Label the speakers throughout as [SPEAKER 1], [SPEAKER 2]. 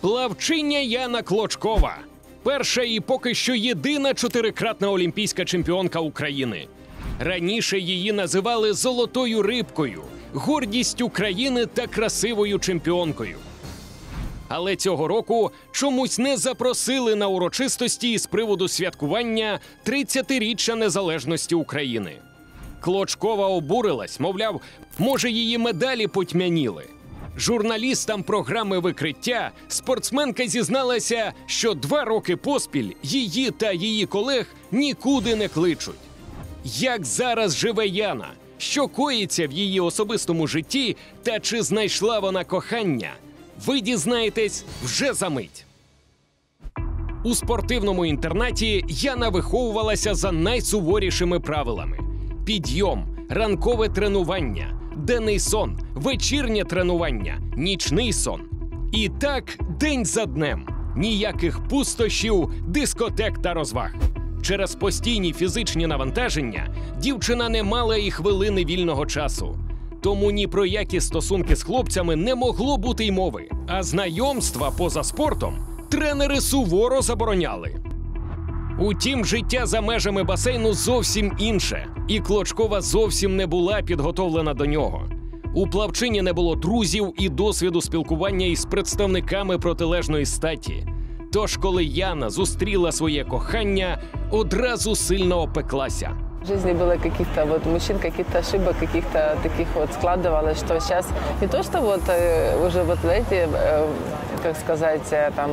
[SPEAKER 1] Плавчиня Яна Клочкова. Перша і поки що єдина чотирикратна олімпійська чемпіонка України. Раніше її називали золотою рибкою, гордістю країни та красивою чемпіонкою. Але цього року чомусь не запросили на урочистості з приводу святкування 30-річчя незалежності України. Клочкова обурилась, мовляв, може, її медалі потьмяніли. Журналістам програми викриття спортсменка зізналася, що два роки поспіль її та її колег нікуди не кличуть. Як зараз живе Яна? Що коїться в її особистому житті, та чи знайшла вона кохання? Ви дізнаєтесь вже за мить. У спортивному інтернаті Яна виховувалася за найсуворішими правилами: підйом, ранкове тренування, денний сон, вечірнє тренування, нічний сон. І так день за днем. Ніяких пустощів, дискотек та розваг. Через постійні фізичні навантаження дівчина не мала і хвилини вільного часу. Тому ні про які стосунки з хлопцями не могло бути й мови. А знайомства поза спортом тренери суворо забороняли. Утім, життя за межами басейну зовсім інше, і Клочкова зовсім не була підготовлена до нього. У плавчині не було друзів і досвіду спілкування із представниками протилежної статі. Тож, коли Яна зустріла своє кохання, одразу сильно опеклася.
[SPEAKER 2] В жизни было каких-то вот мужчин, каких-то ошибок, каких-то таких вот складывалось, что сейчас не то, что вот э, уже вот знаете, э, как сказать, э, там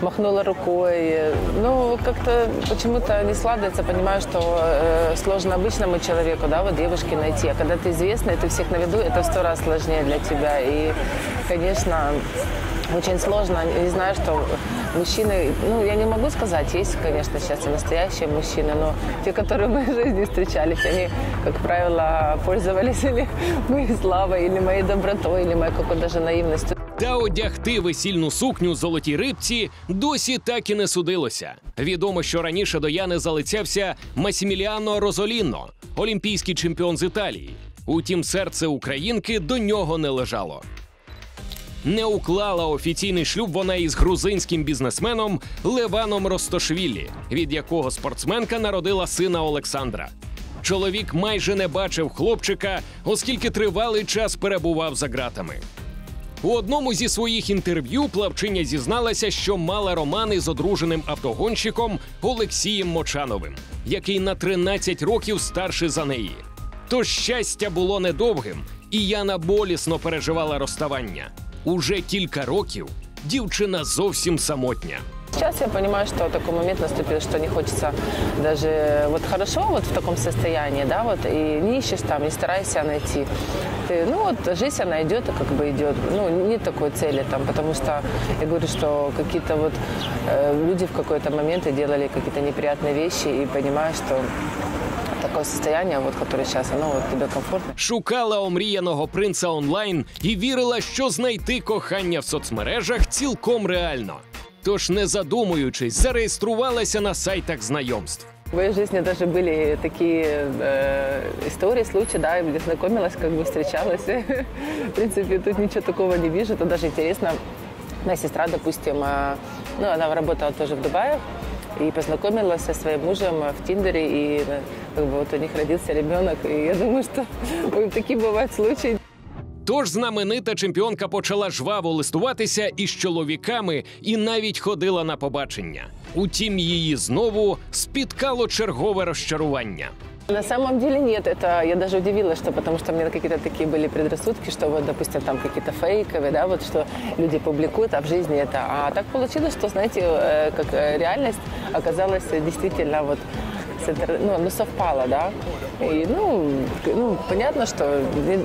[SPEAKER 2] махнула рукой, ну как-то почему-то не складывается, понимаю, что э, сложно обычному человеку, да, вот девушке найти, а когда ты известный, ты всех на виду, это в сто раз сложнее для тебя, и, конечно, очень сложно. Не знаю, что мужчины, ну, я не могу сказать, есть, конечно, сейчас и настоящие мужчины, но те, которые в моей жизни встречались, они, как правило, пользовались или моей славой, или моей добротой, или моей какой-то даже наивностью.
[SPEAKER 1] Та одягти весільну сукню золотій рибці досі так і не судилося. Відомо, що раніше до Яни залицявся Масіміліано Розоліно, олімпійський чемпіон з Італії. Утім, серце українки до нього не лежало. Не уклала офіційний шлюб вона із грузинським бізнесменом Леваном Ростошвілі, від якого спортсменка народила сина Олександра. Чоловік майже не бачив хлопчика, оскільки тривалий час перебував за ґратами. У одному зі своїх інтерв'ю плавчиня зізналася, що мала романи з одруженим автогонщиком Олексієм Мочановим, який на 13 років старший за неї. То щастя було недовгим, і Яна болісно переживала розставання. Уже кілька років дівчина зовсім самотня.
[SPEAKER 2] Сейчас я понимаю, что такой момент наступил, что не хочется даже вот хорошо вот в таком состоянии, да, вот и не ищешь там, не старайся найти. Ты, ну вот жизнь она идет, как бы идет, ну нет такой цели там, потому что я говорю, что какие-то вот э, люди в какой-то момент делали какие-то неприятные вещи и понимаю, что такое состояние, вот, которое сейчас, оно вот тебе комфортно.
[SPEAKER 1] Шукала омріяного принца онлайн і вірила, що знайти кохання в соцмережах цілком реально. Тож, не задумуючись, зареєструвалася на сайтах знайомств.
[SPEAKER 2] В моей жизни даже были такие э, истории, случаи, да, где знакомилась, как бы встречалась. В принципе, тут ничего такого не вижу, это даже интересно. Моя сестра, допустим, э, ну, она работала тоже в Дубае, и познакомилась со своим мужем в Тиндере, и э, как бы вот у них родился ребенок, и я думаю, что такие бывают случаи.
[SPEAKER 1] Тож знаменита чемпіонка почала жваво листуватися із чоловіками і навіть ходила на побачення. Утім, її знову спіткало чергове розчарування.
[SPEAKER 2] На самом деле нет, это я даже удивилась, что потому что у меня какие-то такие были предрассудки, что вот, допустим, там какие-то фейковые, да, вот что люди публикуют, а в жизни это. А так получилось, что, знаете, э, как э, реальность оказалась действительно вот с интер- ну, ну, совпала, да. И, ну, к- ну, понятно, что э,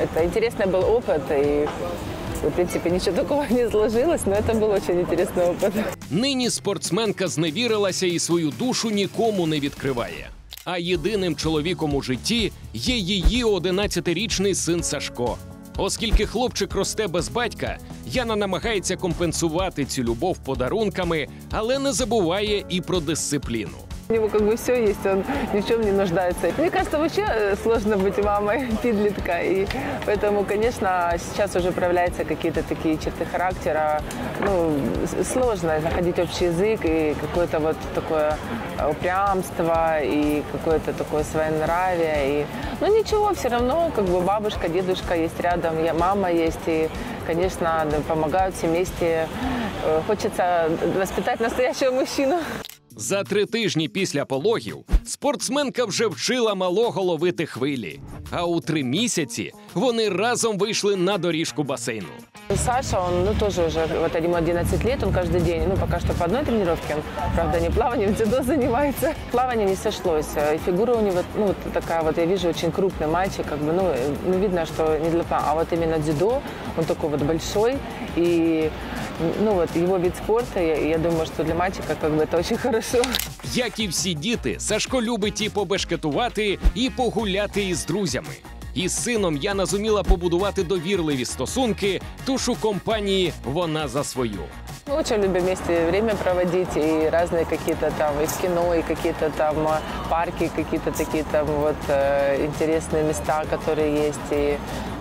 [SPEAKER 2] это интересный был опыт, и в принципе ничего такого не сложилось, но это был очень интересный опыт.
[SPEAKER 1] Нині спортсменка зневірилася і свою душу нікому не відкриває. А єдиним чоловіком у житті є її 11-річний син Сашко. Оскільки хлопчик росте без батька, Яна намагається компенсувати цю любов подарунками, але не забуває і про дисципліну.
[SPEAKER 2] У него как бы все есть, он ни в чем не нуждается. Мне кажется, вообще э, сложно быть мамой подлетка. И поэтому, конечно, сейчас уже проявляются какие-то такие черты характера. Ну, сложно находить общий язык и какое-то вот такое э, упрямство и какое-то такое своенравие. И, ну ничего, все равно как бы бабушка, дедушка есть рядом, я, мама есть. И, конечно, помогают все вместе. Э, Хочется воспитать настоящего мужчину.
[SPEAKER 1] За три тижні після пологів спортсменка вже вчила малого ловити хвилі. А у три місяці вони разом вийшли на доріжку басейну.
[SPEAKER 2] Саша, он ну, тоже уже, вот ему 11 лет, он каждый день, ну пока что по одной тренировке, он, правда, не плаванием, дзюдо занимается. Плавание не сошлось, и фигура у него, ну вот такая вот, я вижу, очень крупный мальчик, как бы, ну, э, ну видно, что не для плавания, а вот именно дзюдо, он такой вот большой, и, ну вот, его вид спорта, я, я думаю, что для мальчика, как бы, это очень хорошо.
[SPEAKER 1] Як і всі діти, Сашко любить і побешкетувати, і погуляти із друзями. Із сином Яна зуміла побудувати довірливі стосунки, тож у компанії вона за свою.
[SPEAKER 2] Мы очень любим вместе время проводить и разные какие-то там и в кино, и какие-то там э, парки, какие-то такие там вот э, интересные места, которые есть. И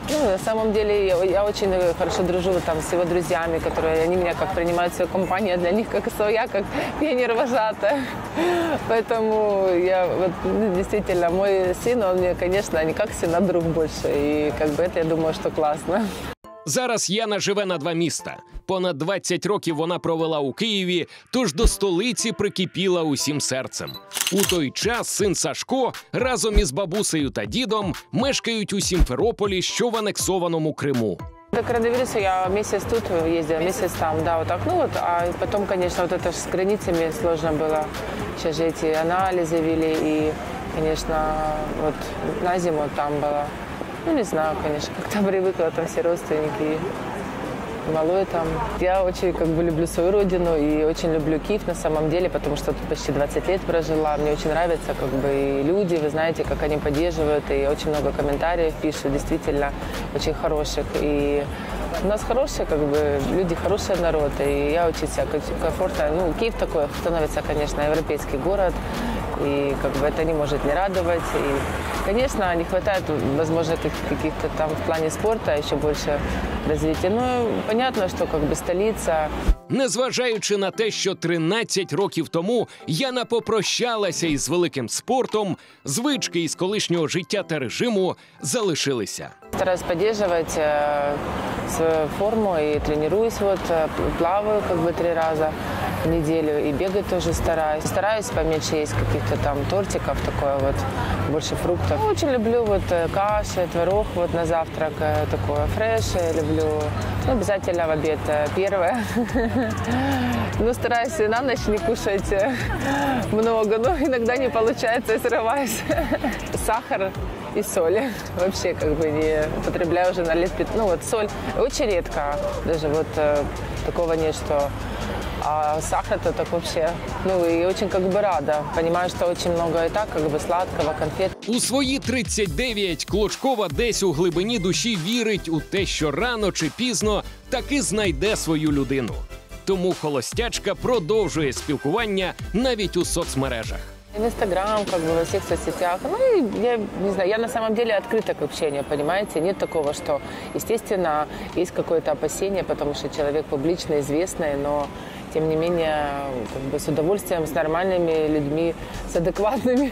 [SPEAKER 2] ну, на самом деле я, я очень хорошо дружу там с его друзьями, которые они меня как принимают в свою компанию, я для них как своя, как пионер вожатая. Поэтому я вот ну, действительно мой сын, он мне, конечно, не как сын, а друг больше. И как бы это я думаю, что классно.
[SPEAKER 1] Зараз Яна живе на два міста. Понад 20 років вона провела у Києві, тож до столиці прикипіла усім серцем. У той час син Сашко разом із бабусею та дідом мешкають у Сімферополі, що в анексованому Криму.
[SPEAKER 2] До коронавируса я месяц тут ездила, месяц там, да, вот так. Ну вот, а потом, конечно, вот это ж с границами сложно было. Сейчас же эти анализы вели, и, конечно, вот на зиму там было. Ну, не знаю, конечно, как-то привыкла, там все родственники, малой там. Я очень как бы люблю свою родину и очень люблю Киев на самом деле, потому что тут почти 20 лет прожила. Мне очень нравятся как бы и люди, вы знаете, как они поддерживают, и очень много комментариев пишут, действительно очень хороших. И у нас хорошие, как бы, люди, хороший народ, и я очень себя комфортно. Ну, Киев такой становится, конечно, европейский город, и как бы это не может не радовать. И, конечно, не хватает, возможно, как- каких-то там в плане спорта еще больше развития. Но понятно, что как бы столица,
[SPEAKER 1] Незважаючи на те, що 13 років тому Яна попрощалася із великим спортом, звички із колишнього життя та режиму залишилися.
[SPEAKER 2] Стараюсь поддерживать э, свою форму и тренируюсь, вот, э, плаваю как бы три раза в Неделю и бегать тоже стараюсь. Стараюсь поменьше есть каких-то там тортиков, такое вот, больше фруктов. Очень люблю вот э, каши, творог вот на завтрак, э, такое фреш люблю. Ну, обязательно в обед э, первое. Ну, стараюсь и на ночь не кушать много, но иногда не получается, я срываюсь. Сахар и соль. Вообще как бы не употребляю уже на лет пят- Ну вот соль очень редко. Даже вот э, такого нет, что а сахар-то так вообще. Ну и очень как бы рада. Понимаю, что очень много и так как бы сладкого, конфет.
[SPEAKER 1] У свої 39 Клочкова десь у глибині душі вірить у те, що рано чи пізно таки знайде свою людину. Тому холостячка продовжує спілкування навіть у соцмережах.
[SPEAKER 2] И в Инстаграм, как бы во всех соцсетях. Ну, и я не знаю, я на самом деле открыта к общению, понимаете? Нет такого, что, естественно, есть какое-то опасение, потому что человек публичный, известный, но тем не менее, как бы с удовольствием, с нормальными людьми, с адекватными.